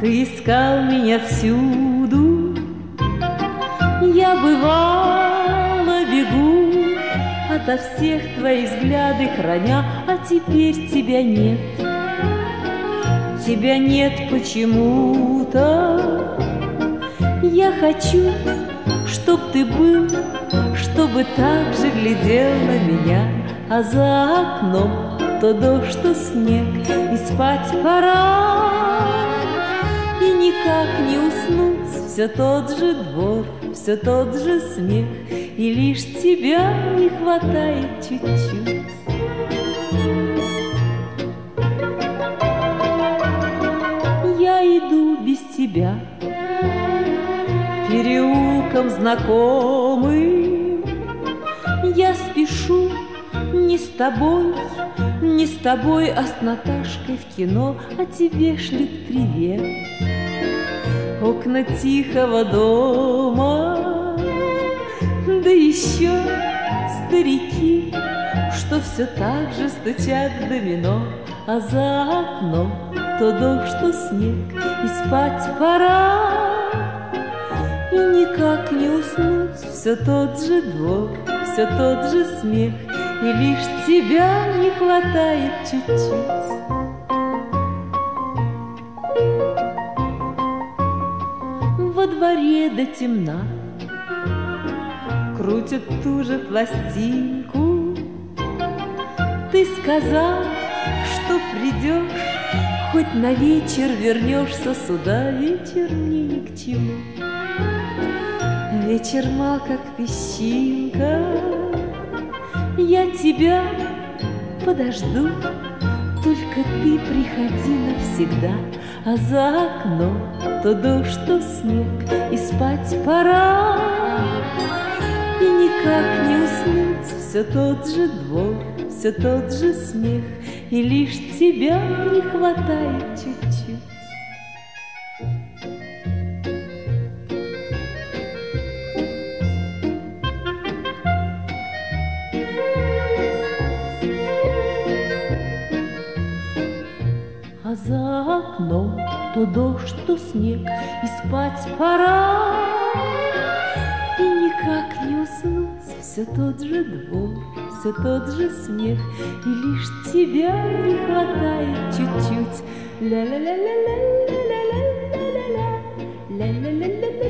Ты искал меня всюду, я бывала бегу Ото всех твои взгляды храня, а теперь тебя нет. Тебя нет почему-то. Я хочу, чтоб ты был, чтобы так же глядел на меня, а за окном то дождь, то снег, и спать пора. И никак не уснуть, все тот же двор, все тот же смех, и лишь тебя не хватает чуть-чуть. Я иду без тебя переулком знакомым, я спешу не с тобой, не с тобой, а с Наташкой в кино, а тебе шлют привет. Окна тихого дома, да еще старики, что все так же стучат домино, а за окном то дождь, то снег, и спать пора. И никак не уснуть, все тот же двор, все тот же смех, и лишь тебя не хватает чуть-чуть. Во дворе до темна Крутят ту же пластинку. Ты сказал, что придешь Хоть на вечер вернешься сюда Вечер мне ни к чему. Вечер мал, как песчинка я тебя подожду, Только ты приходи навсегда, А за окном то дождь, то снег, И спать пора. И никак не уснуть, все тот же двор, Все тот же смех, И лишь тебя не хватает чуть-чуть. за окном то дождь, то снег, и спать пора. И никак не уснуть, все тот же двор, все тот же смех, и лишь тебя не хватает чуть-чуть. Ля-ля-ля-ля-ля, ля-ля-ля-ля-ля, ля-ля-ля-ля-ля.